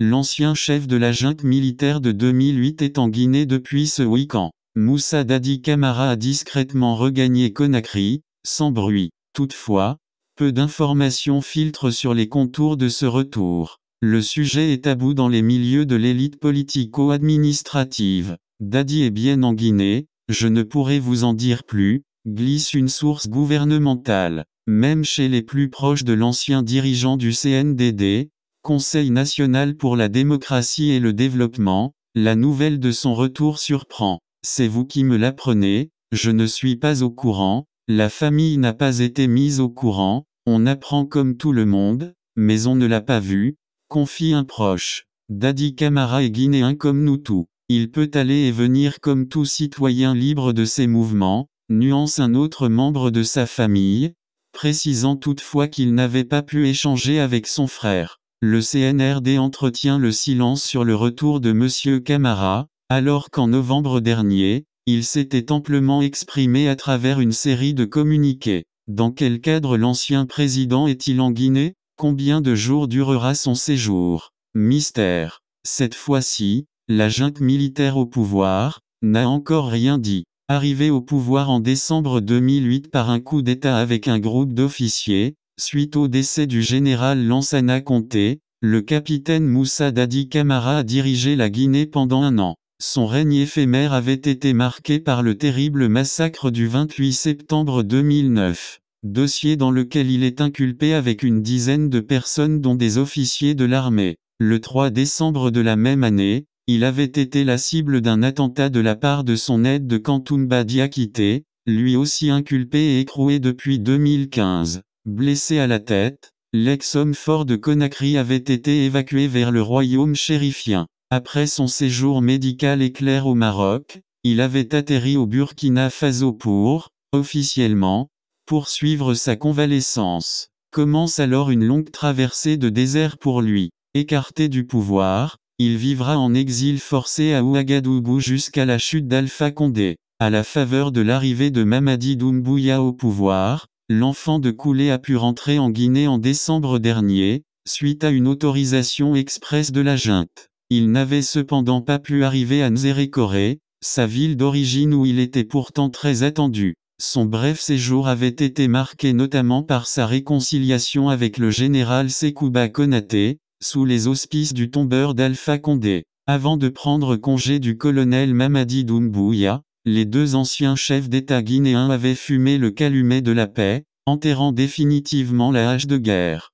l'ancien chef de la junte militaire de 2008 est en Guinée depuis ce week-end. Moussa Dadi Camara a discrètement regagné Conakry, sans bruit. Toutefois, peu d'informations filtrent sur les contours de ce retour. Le sujet est tabou dans les milieux de l'élite politico-administrative. Dadi est bien en Guinée, je ne pourrai vous en dire plus, glisse une source gouvernementale. Même chez les plus proches de l'ancien dirigeant du CNDD, Conseil national pour la démocratie et le développement, la nouvelle de son retour surprend. C'est vous qui me l'apprenez, je ne suis pas au courant, la famille n'a pas été mise au courant, on apprend comme tout le monde, mais on ne l'a pas vu, confie un proche. Dadi Camara est guinéen comme nous tous. Il peut aller et venir comme tout citoyen libre de ses mouvements, nuance un autre membre de sa famille, précisant toutefois qu'il n'avait pas pu échanger avec son frère. Le CNRD entretient le silence sur le retour de M. Camara, alors qu'en novembre dernier, il s'était amplement exprimé à travers une série de communiqués. Dans quel cadre l'ancien président est-il en Guinée? Combien de jours durera son séjour? Mystère. Cette fois-ci, la junte militaire au pouvoir, n'a encore rien dit. Arrivé au pouvoir en décembre 2008 par un coup d'État avec un groupe d'officiers, suite au décès du général Lansana Conté, le capitaine Moussa Dadi Camara a dirigé la Guinée pendant un an. Son règne éphémère avait été marqué par le terrible massacre du 28 septembre 2009, dossier dans lequel il est inculpé avec une dizaine de personnes dont des officiers de l'armée. Le 3 décembre de la même année, il avait été la cible d'un attentat de la part de son aide de Kantumba Diakité, lui aussi inculpé et écroué depuis 2015. Blessé à la tête, l'ex-homme fort de Conakry avait été évacué vers le royaume chérifien. Après son séjour médical éclair au Maroc, il avait atterri au Burkina Faso pour, officiellement, poursuivre sa convalescence. Commence alors une longue traversée de désert pour lui. Écarté du pouvoir, il vivra en exil forcé à Ouagadougou jusqu'à la chute d'Alpha Condé. À la faveur de l'arrivée de Mamadi Doumbouya au pouvoir, l'enfant de Koulé a pu rentrer en Guinée en décembre dernier, suite à une autorisation express de la junte. Il n'avait cependant pas pu arriver à Nzérékoré, sa ville d'origine où il était pourtant très attendu. Son bref séjour avait été marqué notamment par sa réconciliation avec le général Sekouba Konaté, sous les auspices du tombeur d'Alpha Condé. Avant de prendre congé du colonel Mamadi Doumbouya, les deux anciens chefs d'État guinéens avaient fumé le calumet de la paix, enterrant définitivement la hache de guerre.